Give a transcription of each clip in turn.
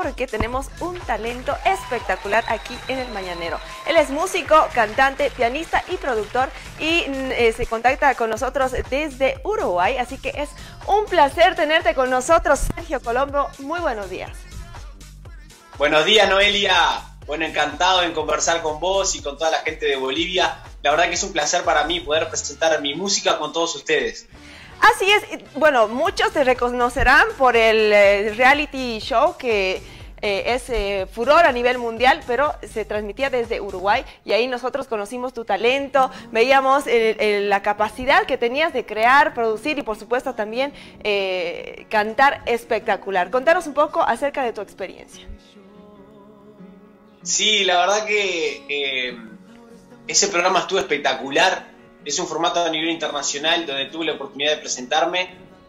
porque tenemos un talento espectacular aquí en el Mañanero. Él es músico, cantante, pianista y productor y mm, eh, se contacta con nosotros desde Uruguay, así que es un placer tenerte con nosotros, Sergio Colombo. Muy buenos días. Buenos días, Noelia. Bueno, encantado en conversar con vos y con toda la gente de Bolivia. La verdad que es un placer para mí poder presentar mi música con todos ustedes. Así es, bueno, muchos te reconocerán por el eh, reality show que eh, es eh, furor a nivel mundial, pero se transmitía desde Uruguay y ahí nosotros conocimos tu talento, veíamos la capacidad que tenías de crear, producir y por supuesto también cantar espectacular. Contanos un poco acerca de tu experiencia. Sí, la verdad que ese programa estuvo espectacular es un formato a nivel internacional donde tuve la oportunidad de presentarme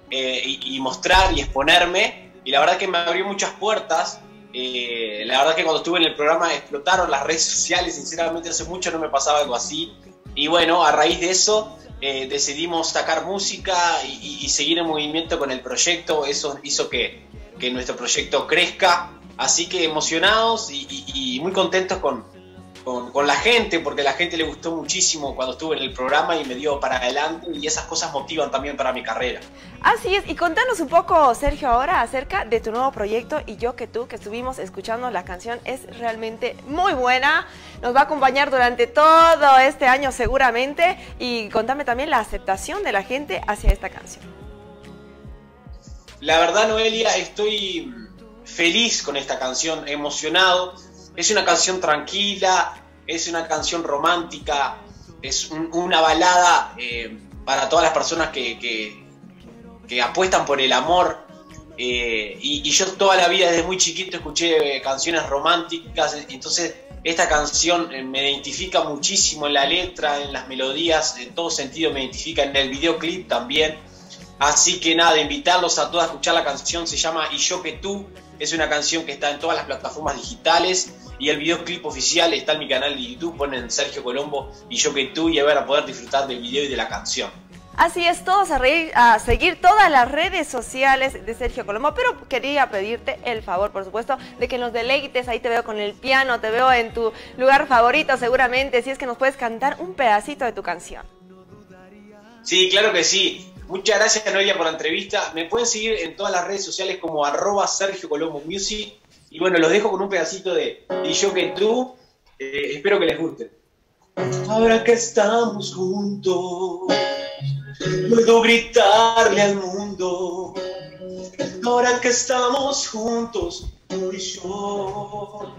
eh, y, mostrar y exponerme. Y la verdad que me abrió muchas puertas. Eh, la verdad que cuando estuve en el programa explotaron las redes sociales. Sinceramente hace mucho no me pasaba algo así. Y bueno, a raíz de eso eh, decidimos sacar música y, seguir en movimiento con el proyecto. Eso hizo que, que nuestro proyecto crezca. Así que emocionados y muy contentos con, con, la gente, porque la gente le gustó muchísimo cuando estuve en el programa y me dio para adelante y esas cosas motivan también para mi carrera. Así es, y contanos un poco, Sergio, ahora acerca de tu nuevo proyecto y yo que tú, que estuvimos escuchando la canción, es realmente muy buena, nos va a acompañar durante todo este año seguramente y contame también la aceptación de la gente hacia esta canción. La verdad, Noelia, estoy feliz con esta canción, emocionado es una canción tranquila, es una canción romántica, es una balada eh, para todas las personas que, que, apuestan por el amor. Eh, y, yo toda la vida, desde muy chiquito, escuché eh, canciones románticas, entonces esta canción me identifica muchísimo en la letra, en las melodías, en todo sentido me identifica, en el videoclip también. Así que nada, invitarlos a todos a escuchar la canción, se llama Y yo que tú, es una canción que está en todas las plataformas digitales y el videoclip oficial está en mi canal de YouTube, ponen Sergio Colombo y yo que tú y ver a poder disfrutar del video y de la canción. Así es, todos a, reír, a seguir todas las redes sociales de Sergio Colombo, pero quería pedirte el favor, por supuesto, de que nos deleites, ahí te veo con el piano, te veo en tu lugar favorito seguramente, si es que nos puedes cantar un pedacito de tu canción. Sí, claro que sí. Muchas gracias, Noelia, por la entrevista. Me pueden seguir en todas las redes sociales como arroba Sergio Colombo Music y bueno, los dejo con un pedacito de Y yo que tú, eh, espero que les guste. Ahora que estamos juntos, puedo gritarle al mundo. Ahora que estamos juntos, tú y yo.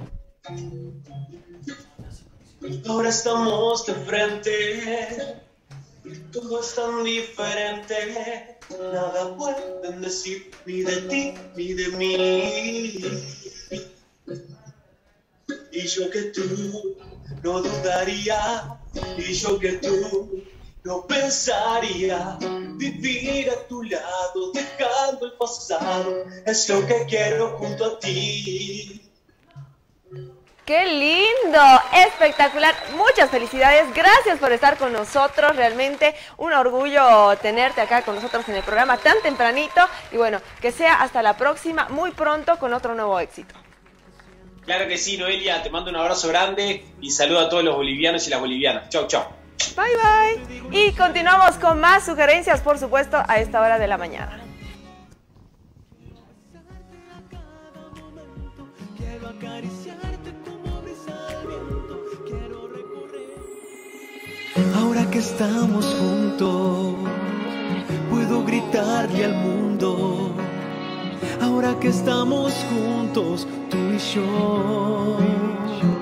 Ahora estamos de frente, todo es tan diferente. Nada pueden decir ni de ti ni de mí. Y yo que tú no dudaría, y yo que tú no pensaría vivir a tu lado, dejando el pasado, es lo que quiero junto a ti. ¡Qué lindo! Espectacular. Muchas felicidades. Gracias por estar con nosotros. Realmente un orgullo tenerte acá con nosotros en el programa tan tempranito. Y bueno, que sea hasta la próxima, muy pronto con otro nuevo éxito. Claro que sí, Noelia, te mando un abrazo grande y saludo a todos los bolivianos y las bolivianas. Chau, chau. Bye, bye. Y continuamos con más sugerencias, por supuesto, a esta hora de la mañana. Ahora que estamos juntos, puedo gritarle al mundo Ahora que estamos juntos, tú y yo.